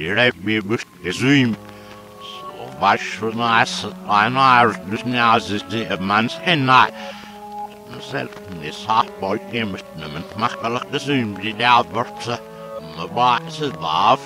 direkt bir büst gezuyum. So başına einer dus azizdi hemen die mans en hard boy immers nummen makkelijk gezuyum die daar wordt ze. Maar?